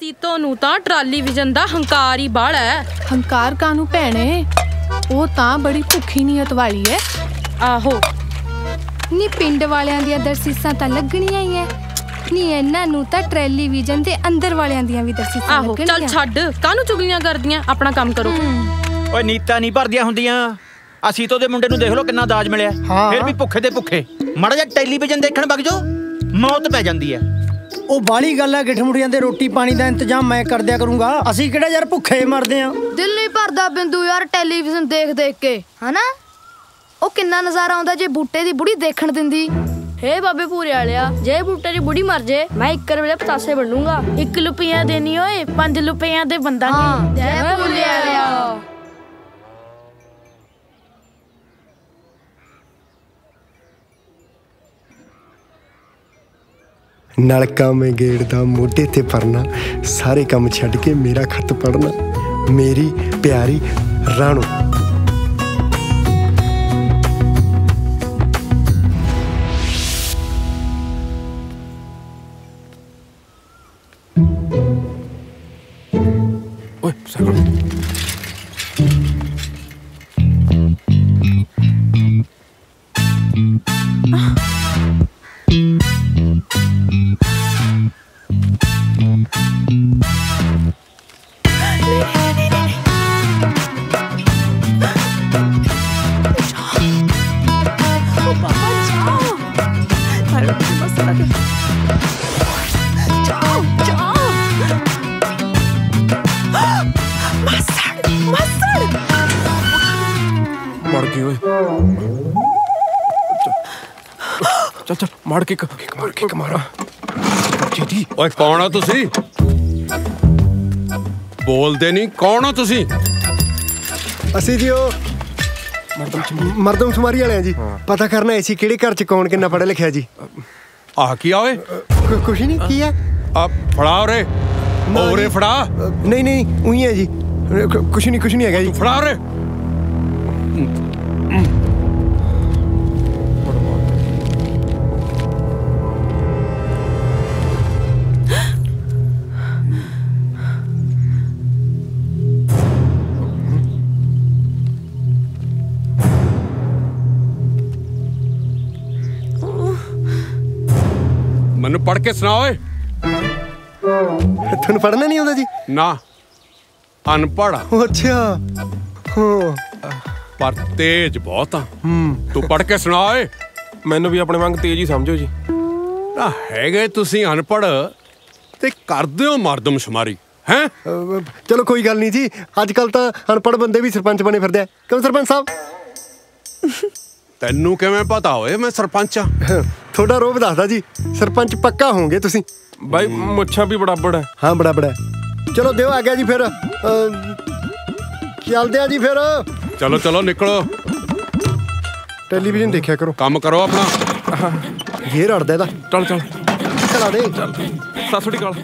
ਸੀਤੋ ਨੂੰ ਤਾਂ ਟਰਾਲੀਵਿਜ਼ਨ ਦਾ ਹੰਕਾਰ ਹੀ ਬਾਹਲਾ ਹੈ। ਹੰਕਾਰ ਕਾਨੂੰ ਭੈਣੇ? ਉਹ ਤਾਂ ਬੜੀ ਭੁੱਖੀ ਨੀਅਤ ਵਾਲੀ ਐ। ਆਹੋ। ਨੀ ਪਿੰਡ ਵਾਲਿਆਂ ਦੀਆਂ ਦਰਸੀਸਾਂ ਤਾਂ ਲੱਗਣੀਆਂ ਹੀ ਐ। ਨੀ ਇਹਨਾਂ ਨੂੰ ਤਾਂ ਟੈਲੀਵਿਜ਼ਨ ਦੇ ਅੰਦਰ ਵਾਲਿਆਂ ਦੀਆਂ ਵੀ ਦਰਸੀਸਾਂ ਆਹੋ ਚੱਲ ਛੱਡ। ਕਾਹਨੂੰ ਚੁਗਲੀਆਂ ਕਰਦੀਆਂ? ਆਪਣਾ ਕੰਮ ਕਰੋ। ਓਏ ਨੀਤਾ ਨਹੀਂ ਭਰਦੀਆਂ ਹੁੰਦੀਆਂ। ਅਸੀਂ ਤੋਂ ਦੇ ਮੁੰਡੇ ਨੂੰ ਦੇਖ ਲਓ ਕਿੰਨਾ ਦਾਜ ਮਿਲਿਆ। ਫਿਰ ਵੀ ਭੁੱਖੇ ਤੇ ਭੁੱਖੇ। ਮਾੜਾ ਜਿਹਾ ਟੈਲੀਵਿਜ਼ਨ ਦੇਖਣ ਵਗ ਜਾਓ। ਮੌਤ ਪੈ ਜਾਂਦੀ ਹੈ ਉਹ ਬਾਲੀ ਗੱਲ ਆ ਗਿੱਠ ਮੁੜੀਆਂ ਦੇ ਰੋਟੀ ਪਾਣੀ ਦਾ ਇੰਤਜ਼ਾਮ ਮੈਂ ਕਰ ਦਿਆ ਕਰੂੰਗਾ। ਅਸੀਂ ਕਿਹੜਾ ਯਾਰ ਭੁੱਖੇ ਮਰਦੇ ਆ ਦਿਲ ਨਹੀਂ ਭਰਦਾ ਬਿੰਦੂ ਯਾਰ ਟੈਲੀਵਿਜ਼ਨ ਦੇਖ ਦੇਖ ਕੇ ਹਨਾ? ਉਹ ਕਿੰਨਾ ਨਜ਼ਾਰਾ ਆਉਂਦਾ ਜੇ ਬੂਟੇ ਦੀ ਬੁੜੀ ਦੇਖਣ ਦਿੰਦੀ। ਹੇ ਬਾਬੇ ਪੂਰੇ ਵਾਲਿਆ ਜੇ ਬੂਟੇ ਦੀ ਬੁੜੀ ਮਰ ਜੇ ਮੈਂ 1 ਰੁਪਏ ਪਤਾਸੇ ਬਣੂੰਗਾ 1 ਰੁਪਿਆ ਦੇਣੀ ਓਏ 5 ਰੁਪਿਆਂ ਦੇ ਬੰਦਾਂਗੇ। ਜੈ ਪੂਰੇ ਵਾਲਿਆ। ਨਲਕਾ ਮੈਂ ਗੇੜਦਾ ਮੋਢੇ ਤੇ ਪਰਨਾ, ਸਾਰੇ ਕੰਮ ਛੱਡ ਕੇ ਮੇਰਾ ਖੱਤ ਪੜਨਾ ਮੇਰੀ ਪਿਆਰੀ ਰਾਣੋ। ਓਏ ਸਾਈਕਲ ਮੜ ਗਈ ਓਏ। ਚੱਲ ਚੱਲ ਮੜ ਕੇ ਕਿੱਕ ਮਾਰ ਕਿੱਕ ਮਾਰਾ। ਜੀਦੀ ਓਏ ਕੌਣ ਹੋ ਤੁਸੀਂ? ਬੋਲਦੇ ਨਹੀਂ ਕੌਣ ਹੋ ਤੁਸੀਂ? ਅਸੀਂ ਜੀ ਉਹ ਮਰਦਮ ਸੁਮਾਰੀ ਵਾਲੇ ਆ ਜੀ। ਪਤਾ ਕਰਨਾ ਐ ਸੀ ਕਿਹੜੇ ਘਰ ਚ ਕੌਣ ਕਿੰਨਾ ਪੜ੍ਹਿਆ ਲਿਖਿਆ ਜੀ। ਆ ਕੀ ਆ ਓਏ? ਕੁਛ ਨਹੀਂ ਕੀ ਆ? ਆ ਫੜਾ ਉਰੇ। ਉਰੇ ਫੜਾ। ਨਹੀਂ ਨਹੀਂ ਉਹੀ ਹੈ ਜੀ। ਕੁਛ ਨਹੀਂ ਕੁਛ ਨਹੀਂ ਹੈਗਾ ਜੀ। ਫੜਾ ਉਰੇ। ਮੈਨੂੰ ਪੜ ਕੇ ਸੁਣਾ ਓਏ। ਤੁਹਾਨੂੰ ਪੜ੍ਹਨਾ ਨਹੀਂ ਆਉਂਦਾ ਜੀ? ਨਾ। ਅਨਪੜ੍ਹ ਆ, ਅੱਛਾ। ਹਾਂ। ਪਰ ਤੇਜ ਬਹੁਤ ਆ। ਤੂੰ ਪੜ ਕੇ ਸੁਣਾ ਓਏ। ਮੈਨੂੰ ਵੀ ਆਪਣੇ ਵਾਂਗ ਤੇਜ਼ ਹੀ ਸਮਝੋ ਜੀ। ਆ ਹੈਗੇ ਤੁਸੀਂ ਅਨਪੜ੍ਹ ਤੇ ਕਰਦੇ ਹੋ ਮਰਦਮ ਸ਼ੁਮਾਰੀ ਹੈ? ਚਲੋ ਕੋਈ ਗੱਲ ਨਹੀਂ ਜੀ। ਅੱਜ ਕੱਲ ਤਾਂ ਅਨਪੜ੍ਹ ਬੰਦੇ ਵੀ ਸਰਪੰਚ ਬਣੇ ਫਿਰਦੇ ਆ। ਕਿਉਂ ਸਰਪੰਚ ਸਾਹਿਬ? ਤੈਨੂੰ ਕਿਵੇਂ ਪਤਾ ਹੋਏ ਮੈਂ ਸਰਪੰਚ ਆ? ਤੁਹਾਡਾ ਰੋਬ ਦੱਸਦਾ ਜੀ। ਸਰਪੰਚ ਪੱਕਾ ਹੋਵੋਗੇ ਤੁਸੀਂ। ਬਾਈ ਮੁੱਛਾਂ ਵੀ ਬਰਾਬਰ ਹੈ ਹਾਂ ਬੜਾ ਬੜਾ ਚਲੋ ਦਿਓ ਆ ਗਿਆ ਜੀ ਫਿਰ ਚੱਲਦੇ ਆ ਜੀ ਫਿਰ। ਚਲੋ ਚਲੋ ਨਿਕਲੋ। ਟੈਲੀਵਿਜ਼ਨ ਦੇਖਿਆ ਕਰੋ। ਕੰਮ ਕਰੋ ਆਪਣਾ। ਇਹ ਰੜਦਾ ਇਹਦਾ। ਚੱਲ ਚੱਲ। ਚਲਾ ਦੇ। ਸਤਿ ਸ੍ਰੀ ਅਕਾਲ।